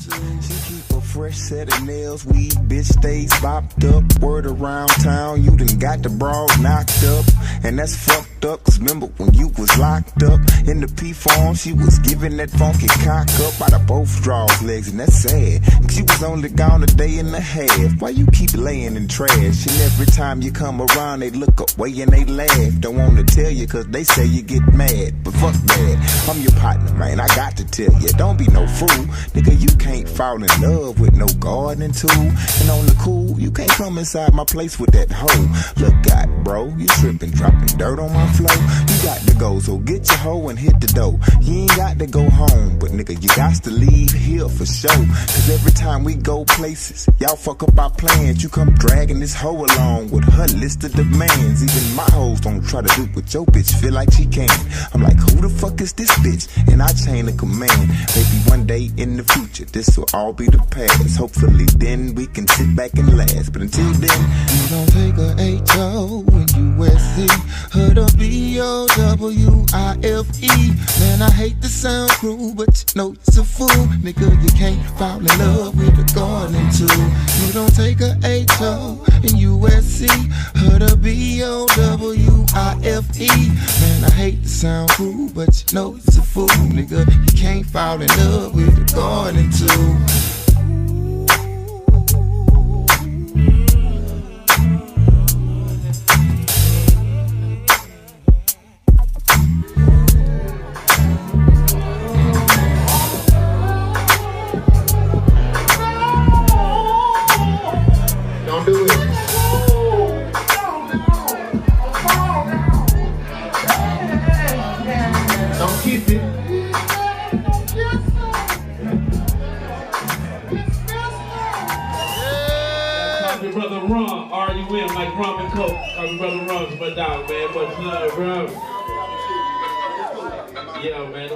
She keep a fresh set of nails, weed, bitch stays bopped up. Word around town, you done got the broad knocked up. And that's fucked cause remember when you was locked up in the P form, she was giving that funky cock up out of both draws legs, and that's sad. You was only gone a day and a half. Why you keep laying in trash? And every time you come around, they look away and they laugh. Don't wanna tell you, cause they say you get mad. But fuck that, I'm your partner, man. I got to tell you, don't be no fool. Nigga, you can't fall in love with no gardening tool. And on the cool, you can't come inside my place with that hoe. Look out, bro, you tripping, dropping dirt on my flow. You got to go, so get your hoe and hit the dough. You ain't got to go home, but nigga, you got to leave here for sure. Cause every time we go places, y'all fuck up our plans. You come dragging this hoe along with her list of demands. Even my hoes don't try to do what your bitch feel like she can. I'm like, who the fuck is this bitch? And I chain of command. Maybe one day in the future, this will all be the past. Hopefully, then we can sit back and last. But until then, you don't take a B-O-W-I-F-E. Man, I hate the sound crew, but you know it's a fool. Nigga, you can't fall in love with a garden too. You don't take a H-O in USC. Her to B-O-W-I-F-E. Man, I hate the sound crew, but you know it's a fool. Nigga, you can't fall in love with a garden too. Your brother Rum, R-U-M, like rum and coke. Call your brother Rum's my dog, man. Much love, bro. Yeah, man.